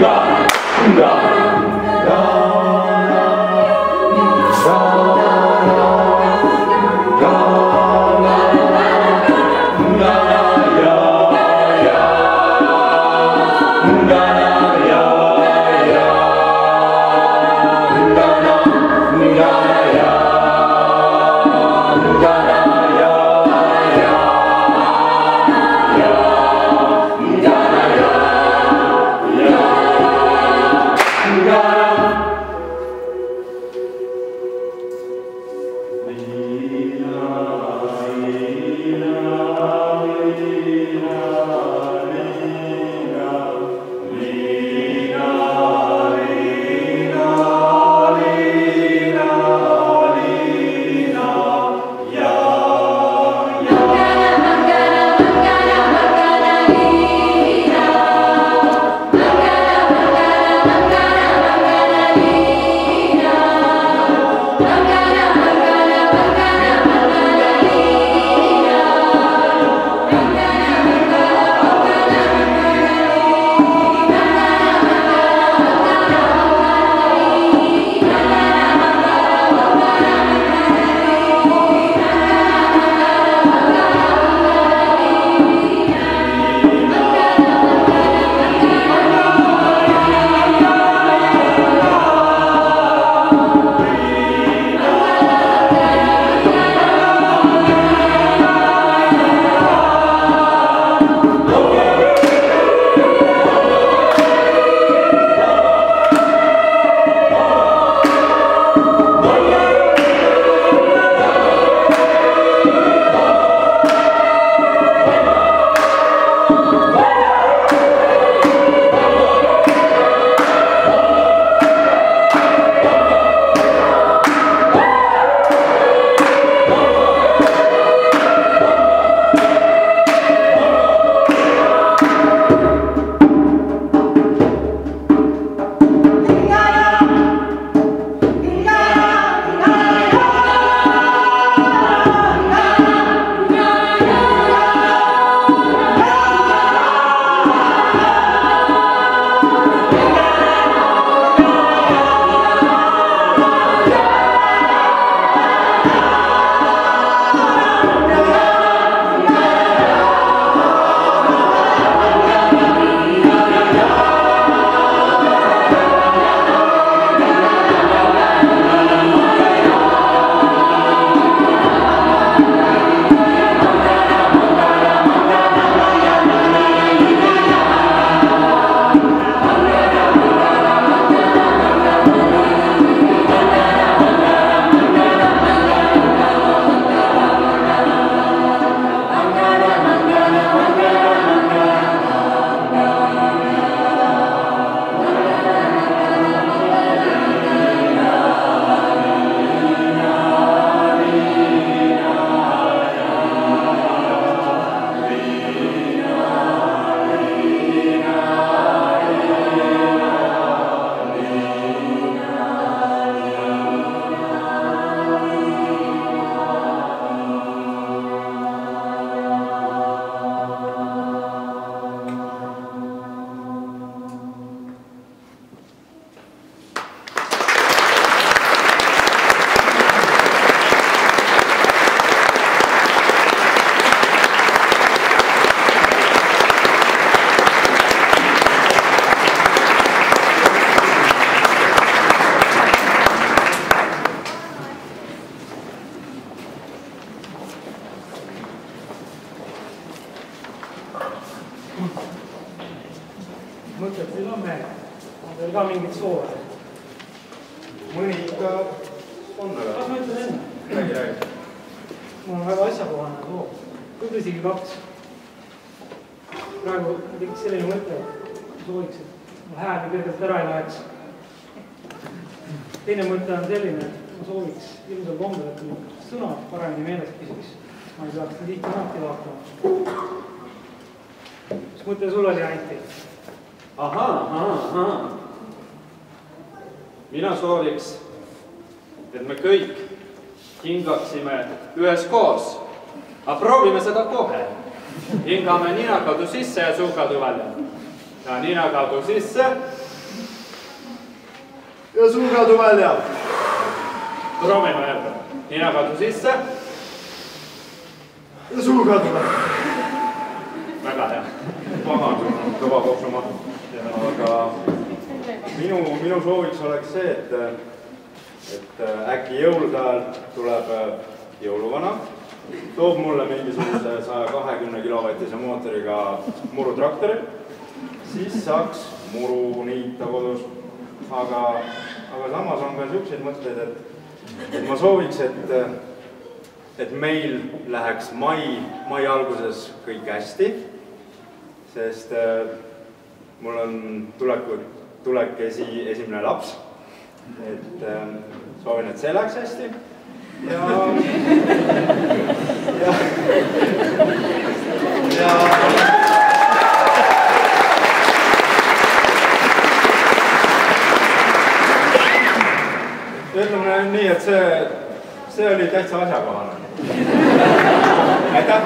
God, God. Mõni ikka on, aga kas ma ütlen enne? räägi, räägi. mul on väga asjakohane soov, võib-olla isegi kaks. praegu tekkis selline mõte, et sooviks, et mul hääl nii kõrgelt ära ei läheks. teine mõte on selline, et ma sooviks ilmsel kombel, et mu sõnad paremini meeles püsiks. ma ei peaks nii tihti näoki vaatama. mis mõte sul oli, Anti? ahaa, ahaa, ahaa. Mina sooviks, et me kõik hingaksime üheskoos. aga proovime seda kohe. hingame nina kaudu sisse ja suu kaudu välja. ja nina kaudu sisse ja suukadu välja. proovime jälle. ninakadu sisse. ja suukadu välja. väga hea. pagan, kõva kopsuma. aga minu, minu sooviks oleks see, et, et äkki jõulude ajal tuleb jõuluvana, toob mulle mingisuguse saja kahekümne kilovatise mootoriga murutraktori, siis saaks muru niita kodus. aga, aga samas on ka niisuguseid mõtteid, et, et ma sooviks, et, et meil läheks mai, mai alguses kõik hästi, sest äh, mul on tuleku, tulekesi esimene laps. et äh, soovin, et see läheks hästi ja, ja, ja ütleme nii, et see, see oli täitsa asjakohane. aitäh!